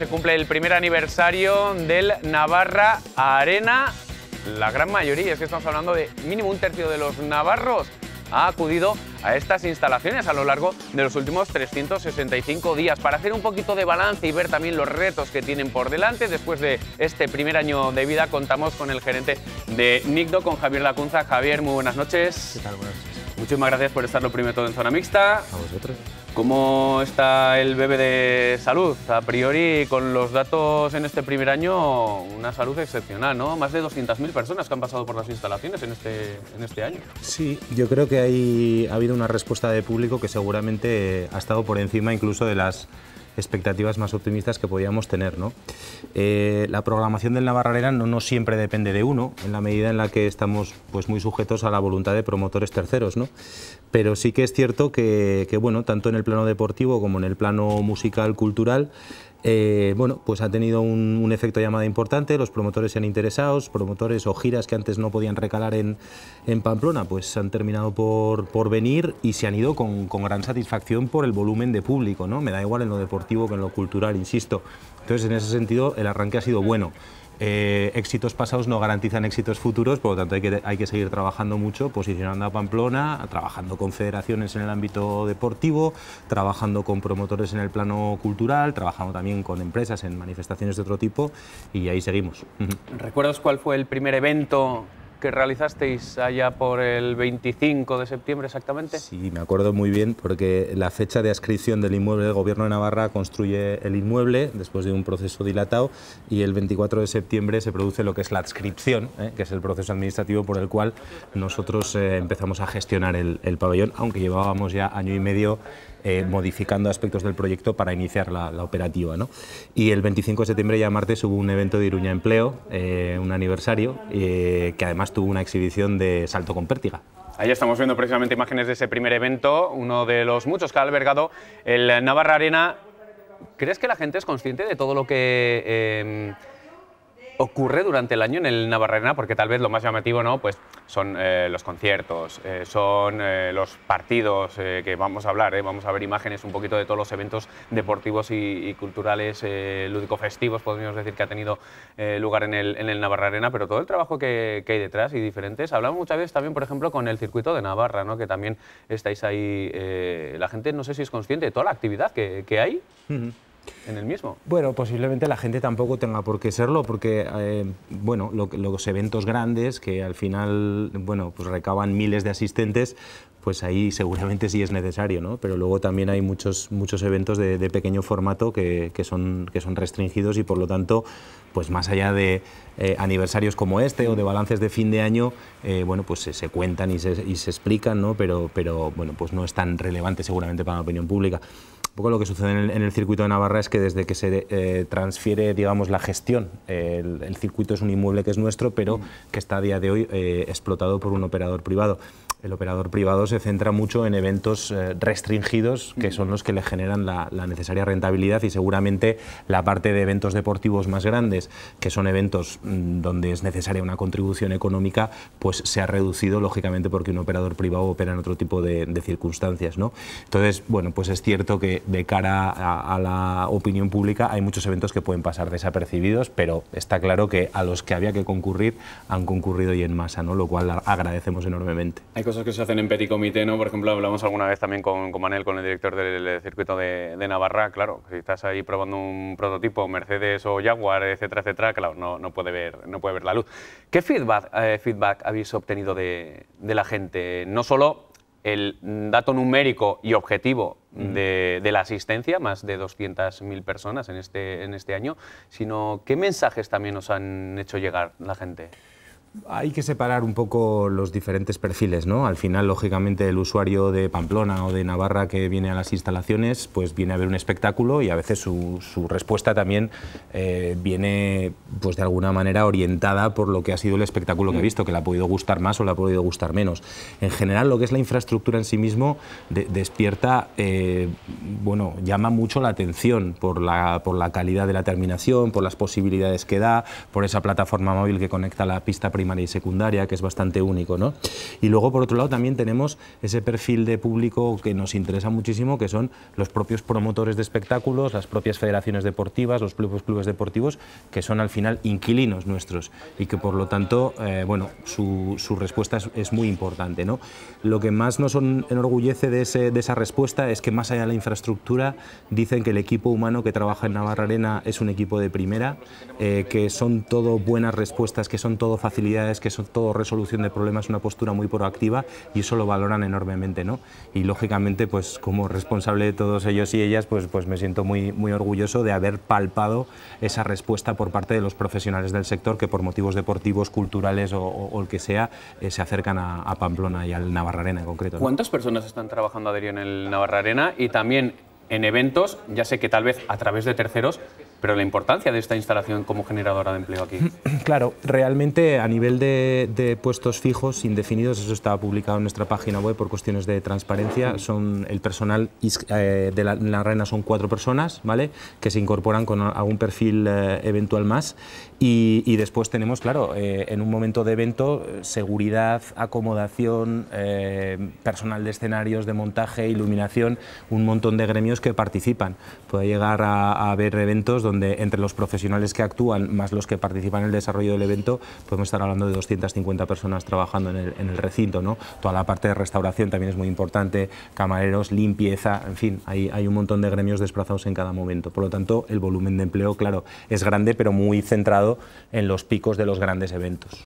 Se cumple el primer aniversario del Navarra Arena. La gran mayoría, es que estamos hablando de mínimo un tercio de los navarros, ha acudido a estas instalaciones a lo largo de los últimos 365 días para hacer un poquito de balance y ver también los retos que tienen por delante. Después de este primer año de vida contamos con el gerente de NICDO, con Javier Lacunza. Javier, muy buenas noches. ¿Qué tal? Buenas noches. Muchísimas gracias por estar lo primero todo en zona mixta. A vosotros. ¿Cómo está el bebé de salud? A priori, con los datos en este primer año, una salud excepcional, ¿no? Más de 200.000 personas que han pasado por las instalaciones en este, en este año. Sí, yo creo que hay, ha habido una respuesta de público que seguramente ha estado por encima incluso de las expectativas más optimistas que podíamos tener. ¿no? Eh, la programación del Navarra no, no siempre depende de uno, en la medida en la que estamos pues, muy sujetos a la voluntad de promotores terceros. ¿no? Pero sí que es cierto que, que, bueno, tanto en el plano deportivo como en el plano musical, cultural, eh, bueno, pues ha tenido un, efecto llamada importante, los promotores se han interesado, promotores o giras que antes no podían recalar en, Pamplona, pues han terminado por, por, venir y se han ido con, con, gran satisfacción por el volumen de público, ¿no? Me da igual en lo deportivo que en lo cultural, insisto. Entonces, en ese sentido, el arranque ha sido bueno. Eh, éxitos pasados no garantizan éxitos futuros, por lo tanto hay que, hay que seguir trabajando mucho, posicionando a Pamplona, trabajando con federaciones en el ámbito deportivo, trabajando con promotores en el plano cultural, trabajando también con empresas en manifestaciones de otro tipo y ahí seguimos. ¿Recuerdas cuál fue el primer evento que realizasteis allá por el 25 de septiembre exactamente? Sí, me acuerdo muy bien porque la fecha de adscripción del inmueble del Gobierno de Navarra construye el inmueble después de un proceso dilatado y el 24 de septiembre se produce lo que es la adscripción, ¿eh? que es el proceso administrativo por el cual nosotros eh, empezamos a gestionar el, el pabellón, aunque llevábamos ya año y medio eh, modificando aspectos del proyecto para iniciar la, la operativa. ¿no? Y el 25 de septiembre, ya martes, hubo un evento de Iruña Empleo, eh, un aniversario, eh, que además tuvo una exhibición de salto con pértiga. Ahí estamos viendo precisamente imágenes de ese primer evento, uno de los muchos que ha albergado el Navarra Arena. ¿Crees que la gente es consciente de todo lo que eh, ocurre durante el año en el Navarra Arena? Porque tal vez lo más llamativo ¿no? pues son eh, los conciertos, eh, son eh, los partidos que vamos a hablar, vamos a ver imágenes un poquito de todos los eventos deportivos y, culturales, lúdico-festivos, podríamos decir, que ha tenido lugar en el, en el pero todo el trabajo que, que, hay detrás y diferentes. Hablamos muchas veces también, por ejemplo, con el circuito de Navarra, ¿no? que también estáis ahí, la gente no sé si es consciente de toda la actividad que, que hay. En el mismo. Bueno, posiblemente la gente tampoco tenga por qué serlo, porque eh, bueno, lo, los eventos grandes que al final bueno, pues recaban miles de asistentes, pues ahí seguramente sí es necesario, ¿no? Pero luego también hay muchos, muchos eventos de, de pequeño formato que, que, son, que son restringidos y por lo tanto, pues más allá de eh, aniversarios como este o de balances de fin de año, eh, bueno, pues se, se cuentan y se, y se, explican, ¿no? Pero, pero bueno, pues no es tan relevante seguramente para la opinión pública. Un poco lo que sucede en el, en el circuito de Navarra es que desde que se eh, transfiere, digamos, la gestión, el, el, circuito es un inmueble que es nuestro, pero que está a día de hoy eh, explotado por un operador privado. El operador privado se centra mucho en eventos eh, restringidos, que son los que le generan la, necesaria rentabilidad y seguramente la parte de eventos deportivos más grandes, que son eventos mmm, donde es necesaria una contribución económica, pues se ha reducido lógicamente porque un operador privado opera en otro tipo de, de circunstancias. ¿no? Entonces, bueno, pues es cierto que de cara a, a, la opinión pública hay muchos eventos que pueden pasar desapercibidos, pero está claro que a los que había que concurrir han concurrido y en masa, ¿no? lo cual agradecemos enormemente. Cosas que se hacen en petit comité, ¿no? Por ejemplo, hablamos alguna vez también con, con Manel, con el director del circuito de, de, Navarra, claro, si estás ahí probando un prototipo, Mercedes o Jaguar, etcétera, etcétera, claro, no, no, puede, ver, no puede ver la luz. ¿Qué feedback, eh, feedback habéis obtenido de, de la gente? No solo el dato numérico y objetivo de, de, la asistencia, más de 200.000 personas en este, en este año, sino qué mensajes también os han hecho llegar la gente. Hay que separar un poco los diferentes perfiles, ¿no? Al final, lógicamente, el usuario de Pamplona o de Navarra que viene a las instalaciones, pues viene a ver un espectáculo y a veces su, respuesta también eh, viene, pues de alguna manera, orientada por lo que ha sido el espectáculo que ha visto, que le ha podido gustar más o le ha podido gustar menos. En general, lo que es la infraestructura en sí mismo de, despierta, eh, bueno, llama mucho la atención por la, por la calidad de la terminación, por las posibilidades que da, por esa plataforma móvil que conecta la pista principal primaria y secundaria, que es bastante único. ¿no? Y luego, por otro lado, también tenemos ese perfil de público que nos interesa muchísimo, que son los propios promotores de espectáculos, las propias federaciones deportivas, los propios clubes deportivos, que son al final inquilinos nuestros y que por lo tanto, eh, bueno, su, respuesta es, muy importante. ¿no? Lo que más nos enorgullece de, de esa respuesta es que más allá de la infraestructura, dicen que el equipo humano que trabaja en Navarra Arena es un equipo de primera, eh, que son todo buenas respuestas, que son todo facilidades, que son todo resolución de problemas, una postura muy proactiva y eso lo valoran enormemente. ¿no? Y lógicamente, pues como responsable de todos ellos y ellas, pues, pues me siento muy, muy orgulloso de haber palpado esa respuesta por parte de los profesionales del sector que por motivos deportivos, culturales o, el que sea, eh, se acercan a, Pamplona y al Navarra Arena en concreto. ¿Cuántas personas están trabajando a en el Navarra Arena? Y también en eventos, ya sé que tal vez a través de terceros, pero la importancia de esta instalación como generadora de empleo aquí. Claro, realmente a nivel de, puestos fijos, indefinidos, eso está publicado en nuestra página web por cuestiones de transparencia, son el personal eh, de la, la, son cuatro personas, ¿vale? Que se incorporan con algún perfil eh, eventual más y, después tenemos, claro, eh, en un momento de evento, seguridad, acomodación, personal de escenarios, de montaje, iluminación, un montón de gremios que participan. Puede llegar a, a haber eventos donde donde entre los profesionales que actúan más los que participan en el desarrollo del evento, podemos estar hablando de 250 personas trabajando en el, recinto. ¿no? Toda la parte de restauración también es muy importante, camareros, limpieza, en fin, hay, hay un montón de gremios desplazados en cada momento. Por lo tanto, el volumen de empleo, claro, es grande, pero muy centrado en los picos de los grandes eventos.